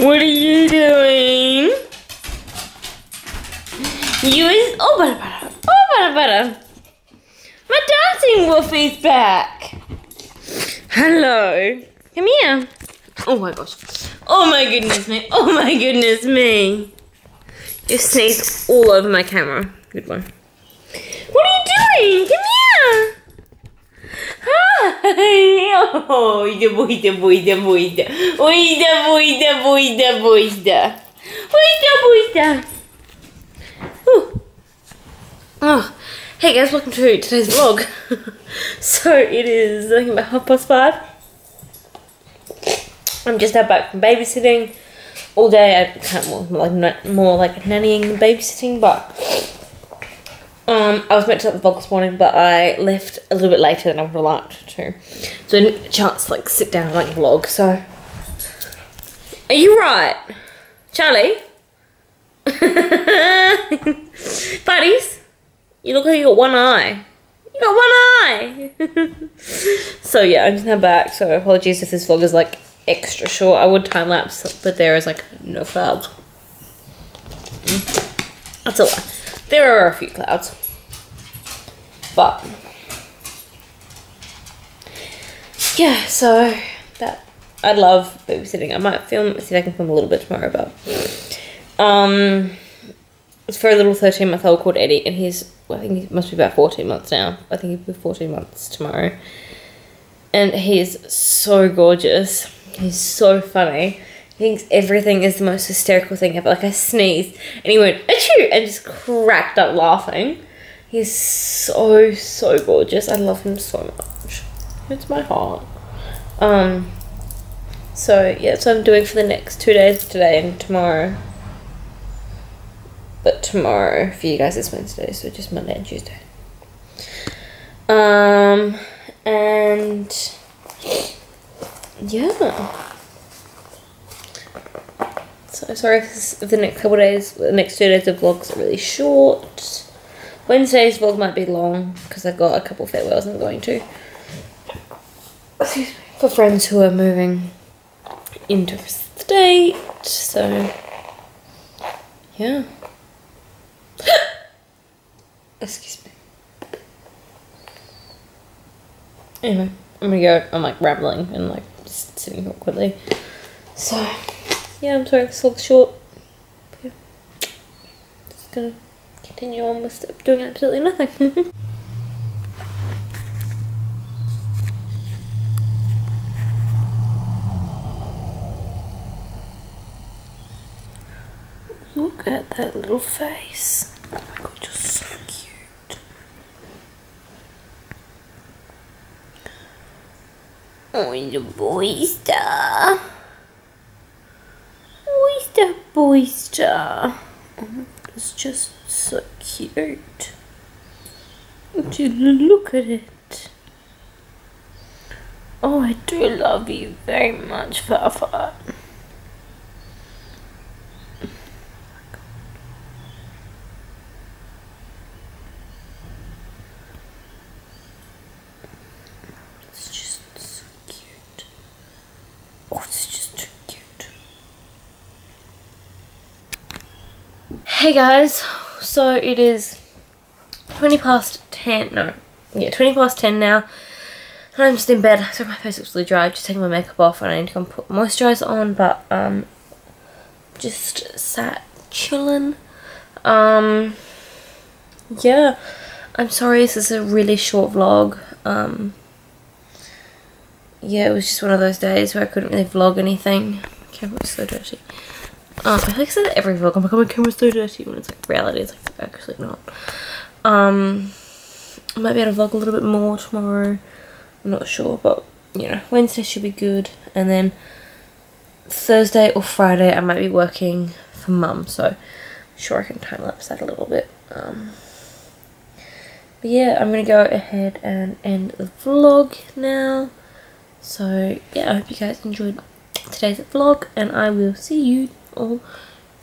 What are you doing? You is oh butter butter oh butter butter. My dancing Wolfie's back. Hello. Come here. Oh my gosh. Oh my goodness me. Oh my goodness me. You sneezed all over my camera. Good one. What are you doing? Come here. Boyda, boyda, boyda. Boyda, boyda, boyda, boyda. Boyda, boyda. Ooh. Oh, hey guys, welcome to today's vlog. so it is, I think about half past five. I'm just now back from babysitting. All day I can't more like more like nannying than babysitting, but um, I was meant to start the vlog this morning, but I left a little bit later than I would have liked to. So I didn't chance to like sit down and like vlog, so. Are you right? Charlie? Buddies? You look like you got one eye. You got one eye! so yeah, I'm just now back, so apologies if this vlog is like extra short. I would time lapse, but there is like no clouds. That's a lie. There are a few clouds. But yeah, so that I love babysitting. I might film see if I can film a little bit tomorrow, but um it's for a little 13 month old called Eddie and he's well, I think he must be about 14 months now. I think he'll be 14 months tomorrow. And he's so gorgeous. He's so funny. Thinks everything is the most hysterical thing ever. Like I sneezed and he went achoo and just cracked up laughing. He's so so gorgeous. I love him so much. It's my heart. Um. So yeah, so I'm doing for the next two days, today and tomorrow. But tomorrow for you guys is Wednesday, so just Monday and Tuesday. Um, and yeah. So sorry if, the next couple days, the next two days of vlogs are really short. Wednesday's vlog might be long because I've got a couple farewells I'm going to. Excuse me. For friends who are moving into state. So, yeah. Excuse me. Anyway, I'm gonna go. I'm like rambling and like just sitting awkwardly. So, yeah, I'm sorry this looks short. Yeah. Just gonna continue on with doing absolutely nothing. Look at that little face. Oh my god, you're so cute. Oh, the boyster. Boyster. Oh, uh, it's just so cute. Would look at it? Oh, I do love you very much, Fafa. It's just so cute. Oh, it's just too cute. Hey guys, so it is 20 past 10, no, yeah, 20 past 10 now. And I'm just in bed, so my face looks really dry, just taking my makeup off and I need to come put moisturiser on, but um, just sat chilling. Um, yeah, I'm sorry this is a really short vlog. Um, yeah, it was just one of those days where I couldn't really vlog anything. Camera was so dirty. Um, I like say that every vlog. I'm like, oh, my camera's so dirty. When it's like reality, it's like actually not. Um, I might be able to vlog a little bit more tomorrow. I'm not sure, but you know, Wednesday should be good. And then Thursday or Friday, I might be working for mum, so I'm sure I can time lapse that a little bit. Um, but yeah, I'm gonna go ahead and end the vlog now. So yeah, I hope you guys enjoyed today's vlog, and I will see you all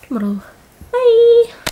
tomorrow. Bye!